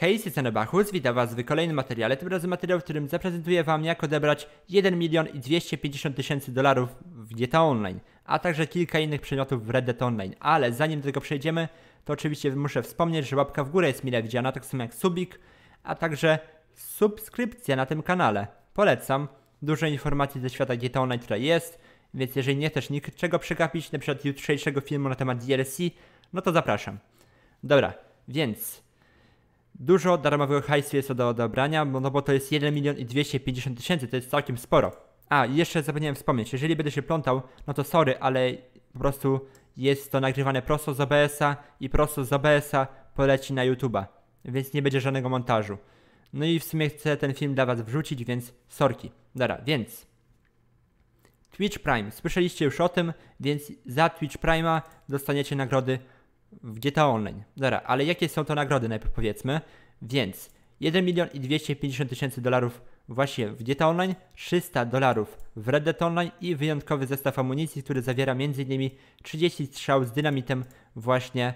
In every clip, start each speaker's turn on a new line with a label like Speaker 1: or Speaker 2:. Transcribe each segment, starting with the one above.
Speaker 1: Hej, jestem Bachus, witam was w kolejnym materiale, tym razem materiał, w którym zaprezentuję wam jak odebrać 1 milion i 250 tysięcy dolarów w GTA Online, a także kilka innych przedmiotów w Red Dead Online. Ale zanim do tego przejdziemy, to oczywiście muszę wspomnieć, że łapka w górę jest mile widziana, tak samo jak subik, a także subskrypcja na tym kanale. Polecam, dużo informacji ze świata GTA Online tutaj jest, więc jeżeli nie chcesz niczego przegapić, przykład jutrzejszego filmu na temat DLC, no to zapraszam. Dobra, więc dużo darmowego hajsu jest do odebrania, no bo to jest 1 milion i 250 tysięcy, to jest całkiem sporo. A, jeszcze zapomniałem wspomnieć, jeżeli będę się plątał, no to sorry, ale po prostu jest to nagrywane prosto z OBS-a i prosto z OBS-a poleci na YouTube'a, więc nie będzie żadnego montażu. No i w sumie chcę ten film dla was wrzucić, więc sorki. Dobra, więc Twitch Prime. Słyszeliście już o tym, więc za Twitch Prime'a dostaniecie nagrody w GTA Online. Dobra, ale jakie są to nagrody najpierw powiedzmy. Więc 1 milion i 250 tysięcy dolarów właśnie w GTA Online, 300 dolarów w Red Dead Online i wyjątkowy zestaw amunicji, który zawiera m.in. 30 strzał z dynamitem właśnie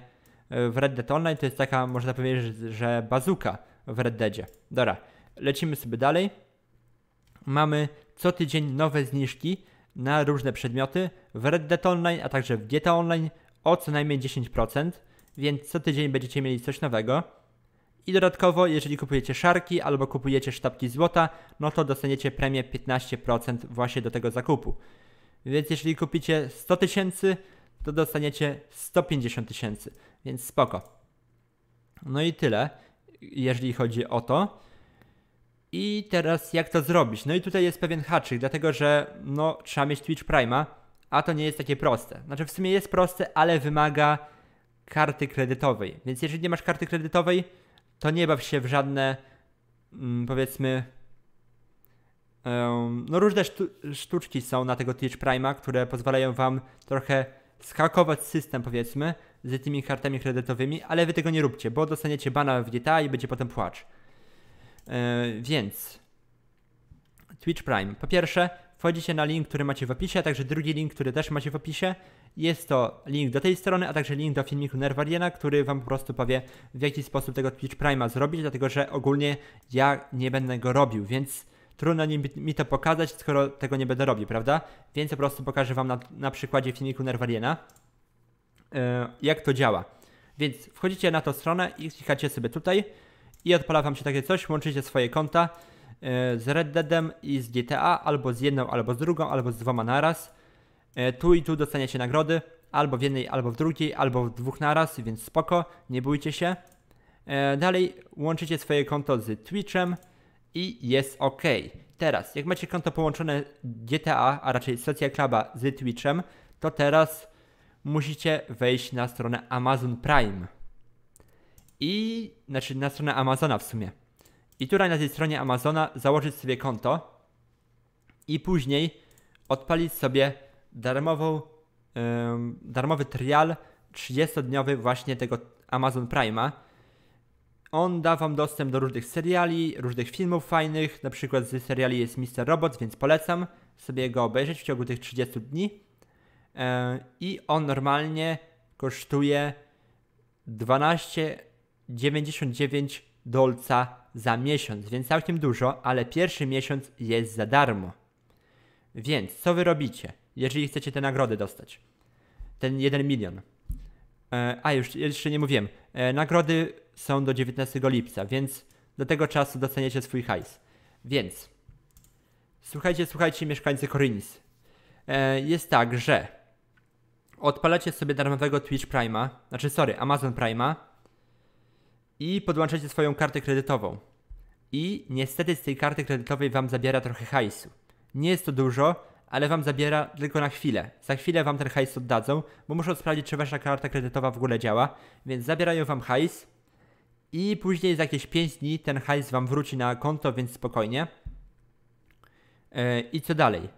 Speaker 1: e, w Red Dead Online. To jest taka, można powiedzieć, że bazuka w Red Deadzie. Dobra, lecimy sobie dalej. Mamy co tydzień nowe zniżki na różne przedmioty w Red Dead Online, a także w GTA Online o co najmniej 10%, więc co tydzień będziecie mieli coś nowego. I dodatkowo, jeżeli kupujecie szarki albo kupujecie sztabki złota, no to dostaniecie premię 15% właśnie do tego zakupu. Więc jeżeli kupicie 100 tysięcy, to dostaniecie 150 tysięcy, więc spoko. No i tyle, jeżeli chodzi o to. I teraz jak to zrobić? No i tutaj jest pewien haczyk, dlatego że no trzeba mieć Twitch Prime'a, a to nie jest takie proste. Znaczy w sumie jest proste, ale wymaga karty kredytowej. Więc jeżeli nie masz karty kredytowej, to nie baw się w żadne mm, powiedzmy um, no różne sztu sztuczki są na tego Twitch Prime'a, które pozwalają wam trochę skakować system powiedzmy z tymi kartami kredytowymi, ale wy tego nie róbcie, bo dostaniecie bana w GTA i będzie potem płacz. Yy, więc Twitch Prime. Po pierwsze, wchodzicie na link, który macie w opisie, a także drugi link, który też macie w opisie. Jest to link do tej strony, a także link do filmiku Nervariena, który wam po prostu powie, w jaki sposób tego Twitch Prime'a zrobić, dlatego że ogólnie ja nie będę go robił, więc trudno mi to pokazać, skoro tego nie będę robił, prawda? Więc po prostu pokażę wam na, na przykładzie filmiku Nervariena, yy, jak to działa. Więc wchodzicie na tą stronę i klikacie sobie tutaj i odpala wam się takie coś, łączycie swoje konta z Red Deadem i z GTA, albo z jedną, albo z drugą, albo z dwoma naraz. E, tu i tu dostaniecie nagrody, albo w jednej, albo w drugiej, albo w dwóch naraz, więc spoko, nie bójcie się. E, dalej łączycie swoje konto z Twitchem i jest ok. Teraz, jak macie konto połączone GTA, a raczej Social Cluba z Twitchem, to teraz musicie wejść na stronę Amazon Prime i znaczy na stronę Amazona w sumie. I tutaj na tej stronie Amazona założyć sobie konto i później odpalić sobie darmową, darmowy trial 30-dniowy właśnie tego Amazon Prime'a. On da wam dostęp do różnych seriali, różnych filmów fajnych, na przykład z seriali jest Mr. Robot, więc polecam sobie go obejrzeć w ciągu tych 30 dni. Yy, I on normalnie kosztuje 12 99 dolca za miesiąc, więc całkiem dużo, ale pierwszy miesiąc jest za darmo. Więc co wy robicie, jeżeli chcecie te nagrody dostać? Ten 1 milion. E, a, już jeszcze nie mówiłem. E, nagrody są do 19 lipca, więc do tego czasu dostaniecie swój hajs. Więc słuchajcie, słuchajcie, mieszkańcy Korinis. E, jest tak, że odpalacie sobie darmowego Twitch Prime'a, znaczy sorry, Amazon Prime'a i podłączacie swoją kartę kredytową. I niestety z tej karty kredytowej wam zabiera trochę hajsu. Nie jest to dużo, ale wam zabiera tylko na chwilę. Za chwilę wam ten hajs oddadzą, bo muszą sprawdzić, czy wasza karta kredytowa w ogóle działa, więc zabierają wam hajs i później za jakieś 5 dni ten hajs wam wróci na konto, więc spokojnie. Yy, I co dalej?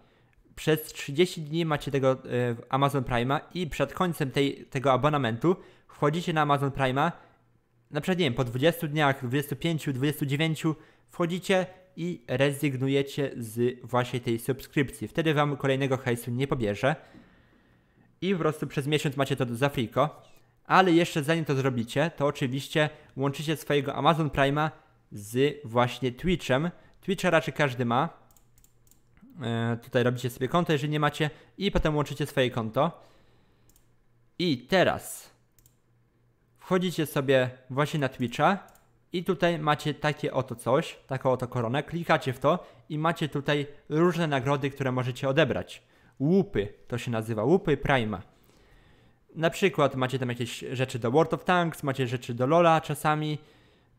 Speaker 1: Przez 30 dni macie tego yy, Amazon Prime'a i przed końcem tej, tego abonamentu wchodzicie na Amazon Prime'a na przykład, nie wiem, po 20 dniach, 25, 29 wchodzicie i rezygnujecie z właśnie tej subskrypcji. Wtedy wam kolejnego hajsu nie pobierze i po prostu przez miesiąc macie to za friko. Ale jeszcze zanim to zrobicie, to oczywiście łączycie swojego Amazon Prime'a z właśnie Twitchem. Twitcha raczej każdy ma. E, tutaj robicie sobie konto, jeżeli nie macie, i potem łączycie swoje konto. I teraz wchodzicie sobie właśnie na Twitcha i tutaj macie takie oto coś, taką oto koronę, klikacie w to i macie tutaj różne nagrody, które możecie odebrać. Łupy, to się nazywa, łupy Prima. Na przykład macie tam jakieś rzeczy do World of Tanks, macie rzeczy do Lola czasami,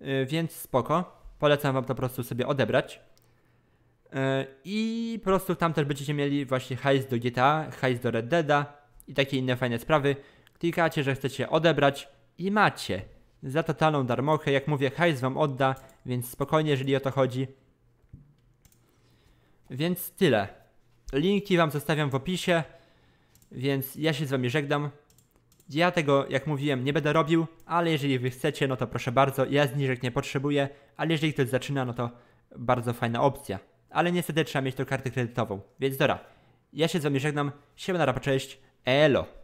Speaker 1: yy, więc spoko. Polecam wam to po prostu sobie odebrać. Yy, I po prostu tam też będziecie mieli właśnie hajs do GTA, hajs do Red Deada i takie inne fajne sprawy. Klikacie, że chcecie odebrać i macie. Za totalną darmochę, jak mówię, hajs wam odda, więc spokojnie, jeżeli o to chodzi. Więc tyle. Linki wam zostawiam w opisie, więc ja się z wami żegnam. Ja tego, jak mówiłem, nie będę robił, ale jeżeli wy chcecie, no to proszę bardzo, ja zniżek nie potrzebuję, ale jeżeli ktoś zaczyna, no to bardzo fajna opcja. Ale niestety trzeba mieć tą kartę kredytową, więc dobra. Ja się z wami żegnam, siema na rapa, cześć, elo.